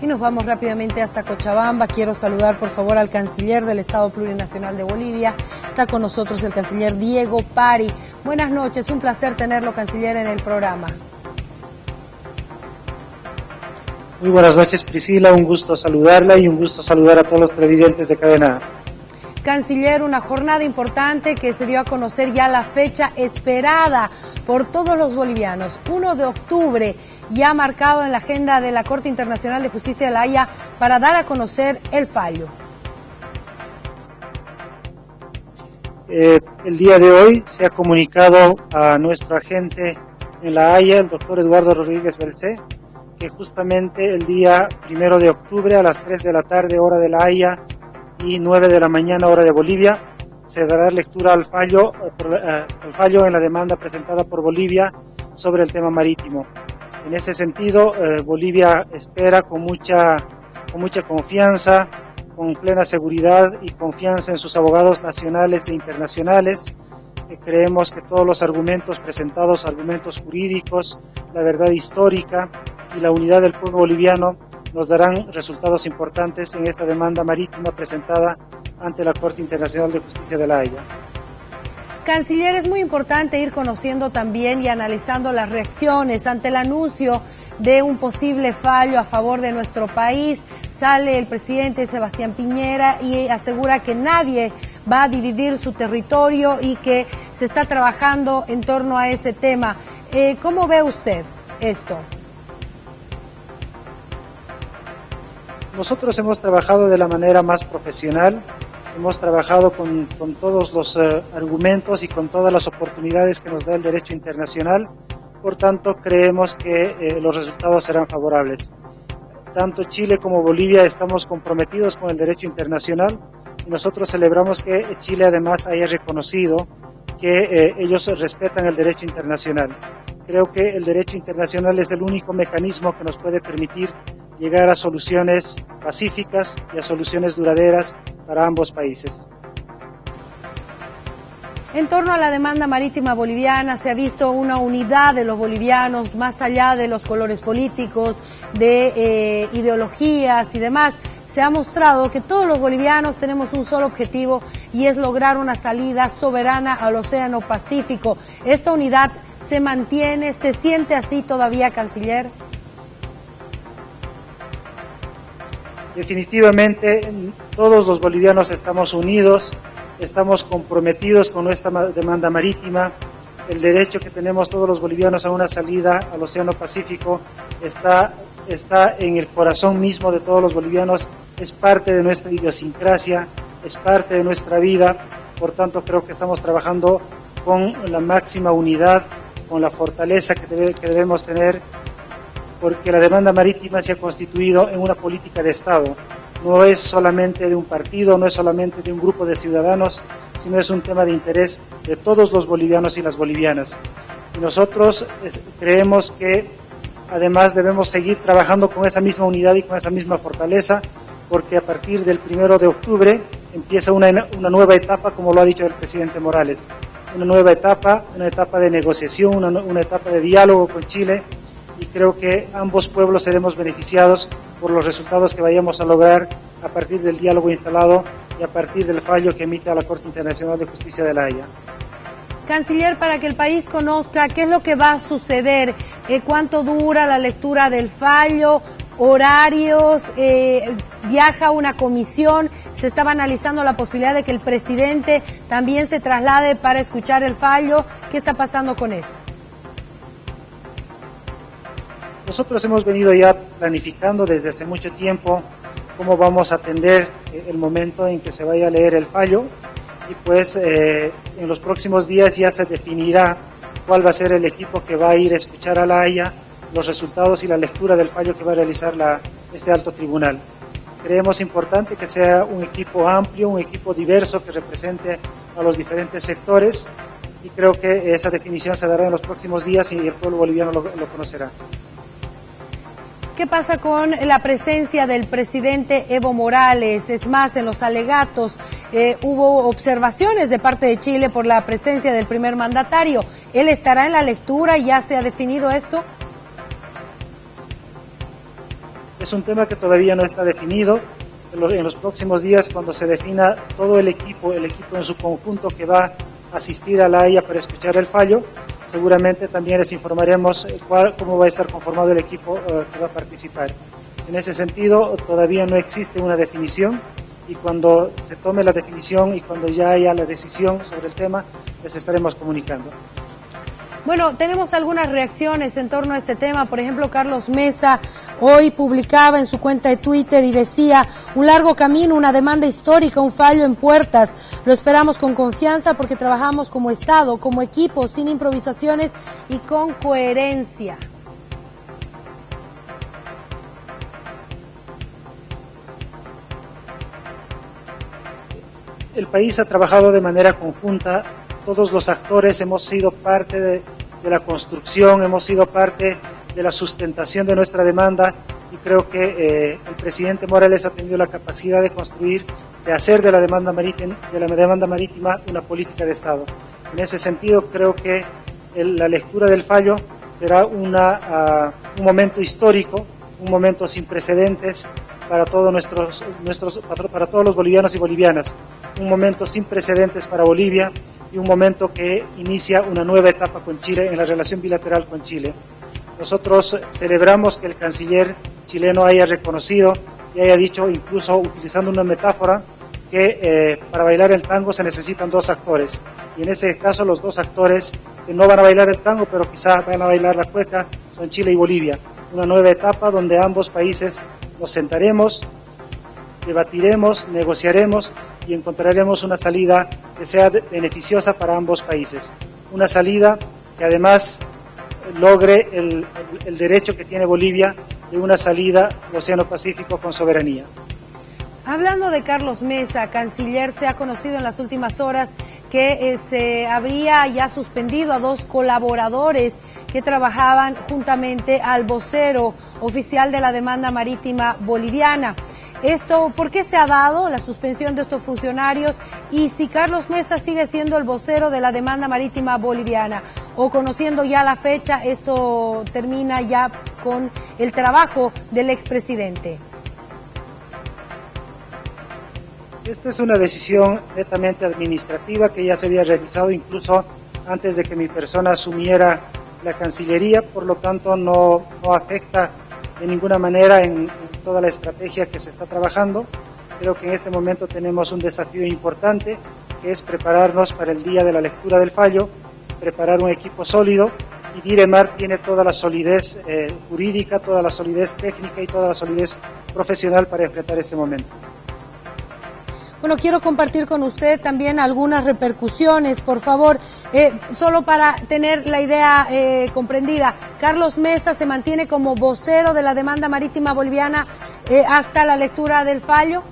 Y nos vamos rápidamente hasta Cochabamba. Quiero saludar por favor al canciller del Estado Plurinacional de Bolivia. Está con nosotros el canciller Diego Pari. Buenas noches, un placer tenerlo, canciller, en el programa. Muy buenas noches, Priscila. Un gusto saludarla y un gusto saludar a todos los televidentes de Cadena Canciller, una jornada importante que se dio a conocer ya la fecha esperada por todos los bolivianos, 1 de octubre, ya marcado en la agenda de la Corte Internacional de Justicia de la Haya para dar a conocer el fallo. Eh, el día de hoy se ha comunicado a nuestro agente en la Haya, el doctor Eduardo Rodríguez Belcé, que justamente el día primero de octubre a las 3 de la tarde, hora de la Haya, y 9 de la mañana hora de Bolivia. Se dará lectura al fallo, eh, eh, al fallo en la demanda presentada por Bolivia sobre el tema marítimo. En ese sentido, eh, Bolivia espera con mucha, con mucha confianza, con plena seguridad y confianza en sus abogados nacionales e internacionales. creemos que todos los argumentos presentados, argumentos jurídicos, la verdad histórica y la unidad del pueblo boliviano nos darán resultados importantes en esta demanda marítima presentada ante la Corte Internacional de Justicia de la Haya. Canciller, es muy importante ir conociendo también y analizando las reacciones ante el anuncio de un posible fallo a favor de nuestro país. Sale el presidente Sebastián Piñera y asegura que nadie va a dividir su territorio y que se está trabajando en torno a ese tema. Eh, ¿Cómo ve usted esto? Nosotros hemos trabajado de la manera más profesional, hemos trabajado con, todos los eh, argumentos y con todas las oportunidades que nos da el derecho internacional, por tanto creemos que eh, los resultados serán favorables. Tanto Chile como Bolivia estamos comprometidos con el derecho internacional y nosotros celebramos que Chile además haya reconocido que eh, ellos respetan el derecho internacional. Creo que el derecho internacional es el único mecanismo que nos puede permitir llegar a soluciones pacíficas y a soluciones duraderas para ambos países. En torno a la demanda marítima boliviana se ha visto una unidad de los bolivianos más allá de los colores políticos, de eh, ideologías y demás. Se ha mostrado que todos los bolivianos tenemos un solo objetivo y es lograr una salida soberana al Océano Pacífico. ¿Esta unidad se mantiene? ¿Se siente así todavía, canciller? Definitivamente todos los bolivianos estamos unidos, estamos comprometidos con nuestra demanda marítima. El derecho que tenemos todos los bolivianos a una salida al Océano Pacífico está, está en el corazón mismo de todos los bolivianos, es parte de nuestra idiosincrasia, es parte de nuestra vida. Por tanto, creo que estamos trabajando con la máxima unidad, con la fortaleza que, que debemos tener porque la demanda marítima se ha constituido en una política de Estado. No es solamente de un partido, no es solamente de un grupo de ciudadanos, sino es un tema de interés de todos los bolivianos y las bolivianas. Y nosotros creemos que además debemos seguir trabajando con esa misma unidad y con esa misma fortaleza, porque a partir del primero de octubre empieza una, nueva etapa, como lo ha dicho el presidente Morales, una nueva etapa, una etapa de negociación, una, una etapa de diálogo con Chile, y creo que ambos pueblos seremos beneficiados por los resultados que vayamos a lograr a partir del diálogo instalado y a partir del fallo que emite la Corte Internacional de Justicia de la Haya. Canciller, para que el país conozca qué es lo que va a suceder, eh, cuánto dura la lectura del fallo, horarios, eh, viaja una comisión, se estaba analizando la posibilidad de que el presidente también se traslade para escuchar el fallo. ¿Qué está pasando con esto? Nosotros hemos venido ya planificando desde hace mucho tiempo cómo vamos a atender el momento en que se vaya a leer el fallo y pues eh, en los próximos días ya se definirá cuál va a ser el equipo que va a ir a escuchar a la Haya los resultados y la lectura del fallo que va a realizar este alto tribunal. Creemos importante que sea un equipo amplio, un equipo diverso que represente a los diferentes sectores y creo que esa definición se dará en los próximos días y el pueblo boliviano lo conocerá. ¿Qué pasa con la presencia del presidente Evo Morales? Es más, en los alegatos eh, hubo observaciones de parte de Chile por la presencia del primer mandatario. ¿Él estará en la lectura? ¿Ya se ha definido esto? Es un tema que todavía no está definido. En los próximos días, cuando se defina todo el equipo, el equipo en su conjunto que va a asistir a la Haya para escuchar el fallo, seguramente también les informaremos eh, cómo va a estar conformado el equipo eh, que va a participar. En ese sentido, todavía no existe una definición y cuando se tome la definición y cuando ya haya la decisión sobre el tema, les estaremos comunicando. Bueno, tenemos algunas reacciones en torno a este tema. Por ejemplo, Carlos Mesa hoy publicaba en su cuenta de Twitter y decía, un largo camino, una demanda histórica, un fallo en puertas. Lo esperamos con confianza porque trabajamos como Estado, como equipo, sin improvisaciones y con coherencia. El país ha trabajado de manera conjunta todos los actores hemos sido parte de, la construcción, hemos sido parte de la sustentación de nuestra demanda y creo que eh, el presidente Morales ha tenido la capacidad de construir, de hacer de la demanda marítima, de la demanda marítima una política de Estado. En ese sentido, creo que la lectura del fallo será una, ah, un momento histórico, un momento sin precedentes para todos nuestros, nuestros para todos los bolivianos y bolivianas, un momento sin precedentes para Bolivia y un momento que inicia una nueva etapa con Chile en la relación bilateral con Chile. Nosotros celebramos que el canciller chileno haya reconocido y haya dicho, incluso utilizando una metáfora, que eh, para bailar el tango se necesitan dos actores. Y en ese caso los dos actores que no van a bailar el tango, pero quizá van a bailar la cueca, son Chile y Bolivia. Una nueva etapa donde ambos países nos sentaremos, debatiremos, negociaremos y encontraremos una salida que sea beneficiosa para ambos países. Una salida que además logre el, derecho que tiene Bolivia de una salida al Océano Pacífico con soberanía. Hablando de Carlos Mesa, canciller, se ha conocido en las últimas horas que eh, se habría ya suspendido a dos colaboradores que trabajaban juntamente al vocero oficial de la demanda marítima boliviana. Esto, ¿por qué se ha dado la suspensión de estos funcionarios? Y si Carlos Mesa sigue siendo el vocero de la demanda marítima boliviana o conociendo ya la fecha, esto termina ya con el trabajo del expresidente. Esta es una decisión netamente administrativa que ya se había realizado incluso antes de que mi persona asumiera la Cancillería, por lo tanto no, no afecta de ninguna manera en, toda la estrategia que se está trabajando. Creo que en este momento tenemos un desafío importante, que es prepararnos para el día de la lectura del fallo, preparar un equipo sólido y Diremar tiene toda la solidez eh, jurídica, toda la solidez técnica y toda la solidez profesional para enfrentar este momento. Bueno, quiero compartir con usted también algunas repercusiones, por favor, eh, solo para tener la idea eh, comprendida. Carlos Mesa se mantiene como vocero de la demanda marítima boliviana eh, hasta la lectura del fallo.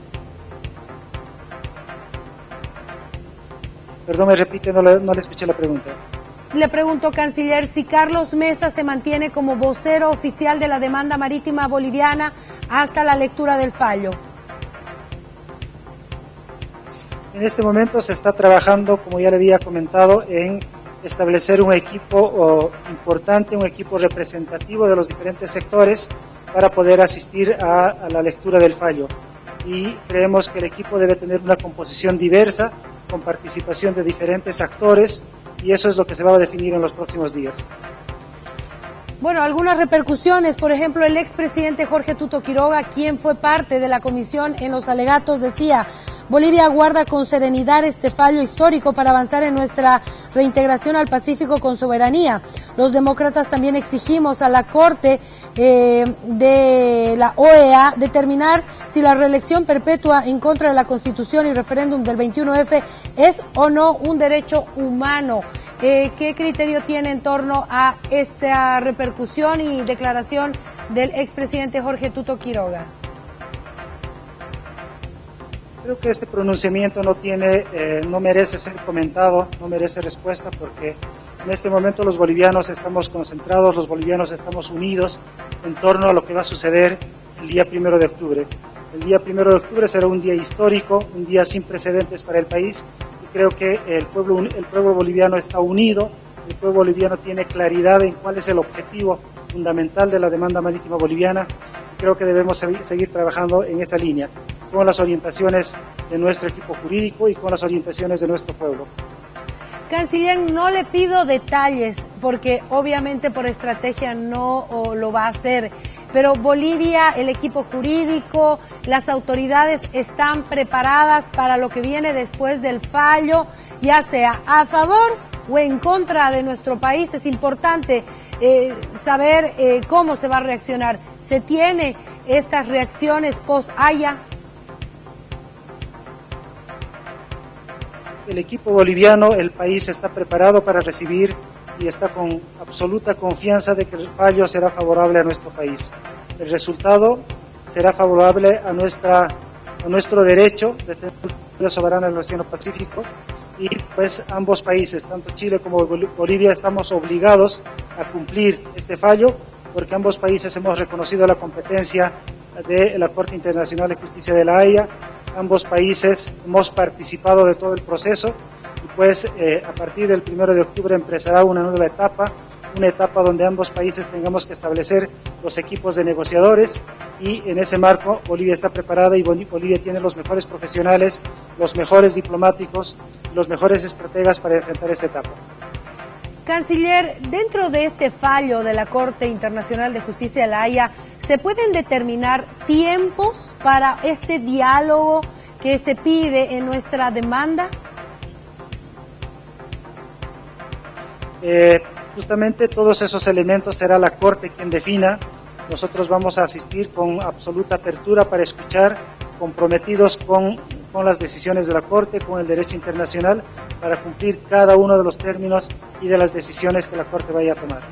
Perdón, me repite, no le, no le escuché la pregunta. Le pregunto, canciller, si Carlos Mesa se mantiene como vocero oficial de la demanda marítima boliviana hasta la lectura del fallo. En este momento se está trabajando, como ya le había comentado, en establecer un equipo importante, un equipo representativo de los diferentes sectores para poder asistir a, la lectura del fallo. Y creemos que el equipo debe tener una composición diversa, con participación de diferentes actores, y eso es lo que se va a definir en los próximos días. Bueno, algunas repercusiones, por ejemplo, el expresidente Jorge Tuto Quiroga, quien fue parte de la comisión en los alegatos, decía, Bolivia aguarda con serenidad este fallo histórico para avanzar en nuestra reintegración al Pacífico con soberanía. Los demócratas también exigimos a la Corte eh, de la OEA determinar si la reelección perpetua en contra de la Constitución y referéndum del 21F es o no un derecho humano. Eh, ¿Qué criterio tiene en torno a esta repercusión y declaración del expresidente Jorge Tuto Quiroga? Creo que este pronunciamiento no tiene, eh, no merece ser comentado, no merece respuesta porque en este momento los bolivianos estamos concentrados, los bolivianos estamos unidos en torno a lo que va a suceder el día primero de octubre. El día primero de octubre será un día histórico, un día sin precedentes para el país y creo que el pueblo, el pueblo boliviano está unido, el pueblo boliviano tiene claridad en cuál es el objetivo fundamental de la demanda marítima boliviana creo que debemos seguir trabajando en esa línea, con las orientaciones de nuestro equipo jurídico y con las orientaciones de nuestro pueblo. Canciller, no le pido detalles porque obviamente por estrategia no lo va a hacer, pero Bolivia, el equipo jurídico, las autoridades están preparadas para lo que viene después del fallo, ya sea a favor o en contra de nuestro país. Es importante eh, saber eh, cómo se va a reaccionar. ¿Se tiene estas reacciones post-Haya? El equipo boliviano, el país está preparado para recibir y está con absoluta confianza de que el fallo será favorable a nuestro país. El resultado será favorable a, nuestra, a nuestro derecho de tener soberana en el Océano Pacífico y pues ambos países, tanto Chile como Bolivia, estamos obligados a cumplir este fallo porque ambos países hemos reconocido la competencia de la Corte Internacional de Justicia de la Haya ambos países hemos participado de todo el proceso y pues eh, a partir del primero de octubre empezará una nueva etapa, una etapa donde ambos países tengamos que establecer los equipos de negociadores y en ese marco Bolivia está preparada y Bolivia tiene los mejores profesionales, los mejores diplomáticos, los mejores estrategas para enfrentar esta etapa. Canciller, dentro de este fallo de la Corte Internacional de Justicia de la Haya, ¿se pueden determinar tiempos para este diálogo que se pide en nuestra demanda? Eh, justamente todos esos elementos será la Corte quien defina. Nosotros vamos a asistir con absoluta apertura para escuchar, comprometidos con con las decisiones de la Corte, con el derecho internacional, para cumplir cada uno de los términos y de las decisiones que la Corte vaya a tomar.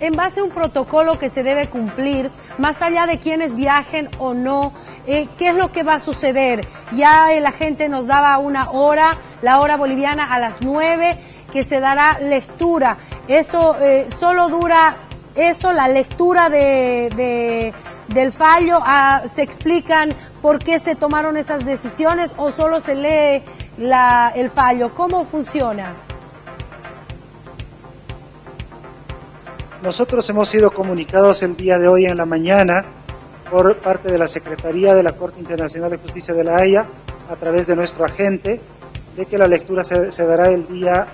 En base a un protocolo que se debe cumplir, más allá de quienes viajen o no, eh, ¿qué es lo que va a suceder? Ya la gente nos daba una hora, la hora boliviana a las nueve, que se dará lectura. Esto eh, solo dura eso, la lectura de, del fallo, ah, se explican por qué se tomaron esas decisiones o solo se lee la, el fallo. ¿Cómo funciona? Nosotros hemos sido comunicados el día de hoy en la mañana por parte de la Secretaría de la Corte Internacional de Justicia de la Haya a través de nuestro agente de que la lectura se, se dará el día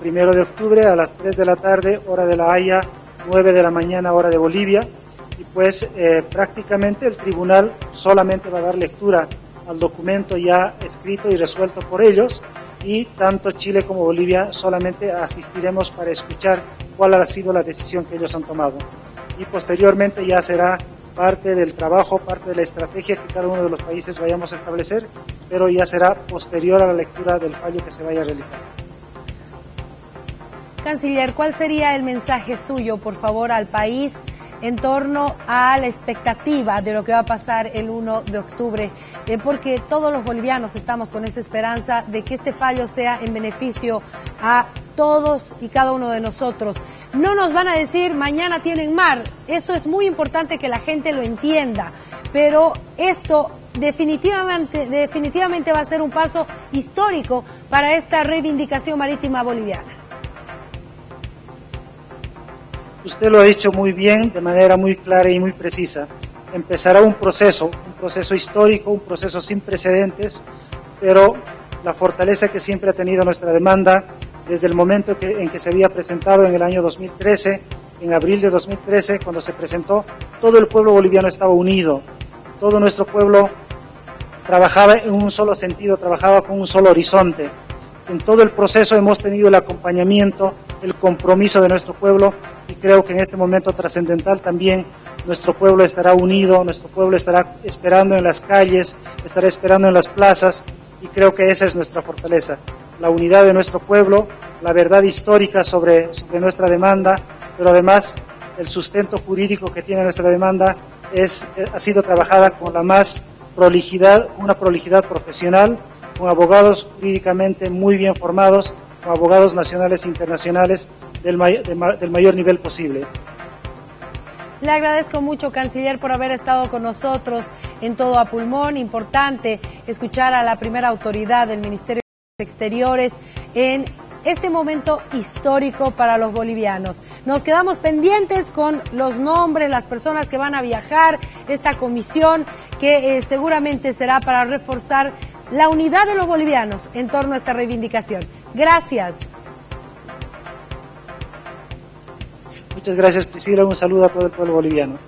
primero de octubre a las 3 de la tarde, hora de la Haya, 9 de la mañana hora de Bolivia y pues eh, prácticamente el tribunal solamente va a dar lectura al documento ya escrito y resuelto por ellos. Y tanto Chile como Bolivia solamente asistiremos para escuchar cuál ha sido la decisión que ellos han tomado. Y posteriormente ya será parte del trabajo, parte de la estrategia que cada uno de los países vayamos a establecer, pero ya será posterior a la lectura del fallo que se vaya a realizar. Canciller, ¿cuál sería el mensaje suyo, por favor, al país en torno a la expectativa de lo que va a pasar el 1 de octubre? Eh, porque todos los bolivianos estamos con esa esperanza de que este fallo sea en beneficio a todos y cada uno de nosotros. No nos van a decir mañana tienen mar, eso es muy importante que la gente lo entienda, pero esto definitivamente, definitivamente va a ser un paso histórico para esta reivindicación marítima boliviana. Usted lo ha dicho muy bien, de manera muy clara y muy precisa. Empezará un proceso, un proceso histórico, un proceso sin precedentes, pero la fortaleza que siempre ha tenido nuestra demanda desde el momento en que se había presentado en el año 2013, en abril de 2013, cuando se presentó, todo el pueblo boliviano estaba unido, todo nuestro pueblo trabajaba en un solo sentido, trabajaba con un solo horizonte. En todo el proceso hemos tenido el acompañamiento, el compromiso de nuestro pueblo y creo que en este momento trascendental también nuestro pueblo estará unido, nuestro pueblo estará esperando en las calles, estará esperando en las plazas y creo que esa es nuestra fortaleza, la unidad de nuestro pueblo, la verdad histórica sobre, sobre nuestra demanda, pero además el sustento jurídico que tiene nuestra demanda es, ha sido trabajada con la más prolijidad, una prolijidad profesional, con abogados jurídicamente muy bien formados abogados nacionales e internacionales del, mayor nivel posible. Le agradezco mucho, canciller, por haber estado con nosotros en todo a pulmón. Importante escuchar a la primera autoridad del Ministerio de Exteriores en este momento histórico para los bolivianos. Nos quedamos pendientes con los nombres, las personas que van a viajar, esta comisión que eh, seguramente será para reforzar la unidad de los bolivianos en torno a esta reivindicación. Gracias. Muchas gracias Priscila, un saludo a todo el pueblo boliviano.